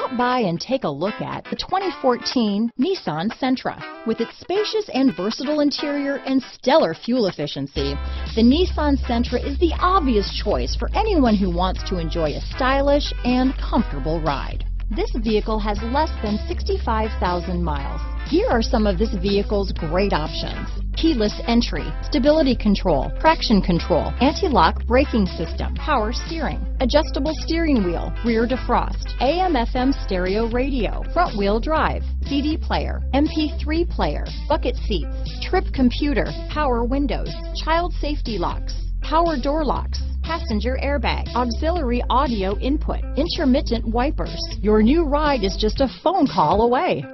Stop by and take a look at the 2014 Nissan Sentra. With its spacious and versatile interior and stellar fuel efficiency, the Nissan Sentra is the obvious choice for anyone who wants to enjoy a stylish and comfortable ride. This vehicle has less than 65,000 miles. Here are some of this vehicle's great options. Keyless entry, stability control, traction control, anti-lock braking system, power steering, adjustable steering wheel, rear defrost, AM FM stereo radio, front wheel drive, CD player, MP3 player, bucket seats, trip computer, power windows, child safety locks, power door locks, passenger airbag, auxiliary audio input, intermittent wipers. Your new ride is just a phone call away.